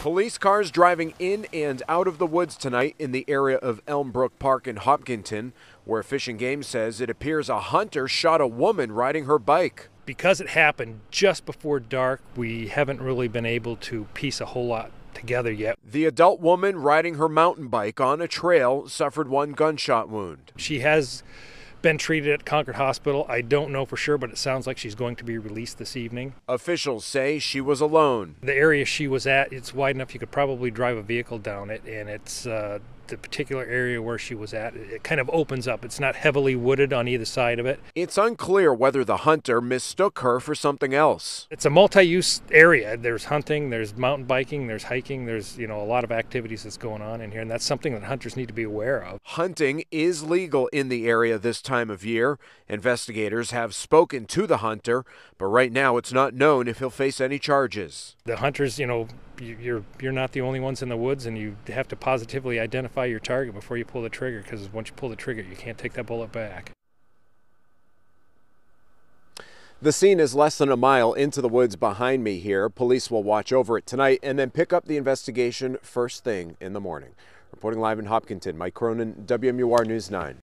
Police cars driving in and out of the woods tonight in the area of Elm Brook Park in Hopkinton, where Fish and Game says it appears a hunter shot a woman riding her bike. Because it happened just before dark, we haven't really been able to piece a whole lot together yet. The adult woman riding her mountain bike on a trail suffered one gunshot wound. She has been treated at Concord Hospital. I don't know for sure, but it sounds like she's going to be released this evening. Officials say she was alone. The area she was at, it's wide enough you could probably drive a vehicle down it, and it's uh, the particular area where she was at, it kind of opens up. It's not heavily wooded on either side of it. It's unclear whether the hunter mistook her for something else. It's a multi-use area. There's hunting, there's mountain biking, there's hiking, there's, you know, a lot of activities that's going on in here, and that's something that hunters need to be aware of. Hunting is legal in the area this time of year. Investigators have spoken to the hunter, but right now it's not known if he'll face any charges. The hunters, you know, you're you're not the only ones in the woods, and you have to positively identify your target before you pull the trigger. Because once you pull the trigger, you can't take that bullet back. The scene is less than a mile into the woods behind me here. Police will watch over it tonight and then pick up the investigation first thing in the morning. Reporting live in Hopkinton, Mike Cronin, WMUR News 9.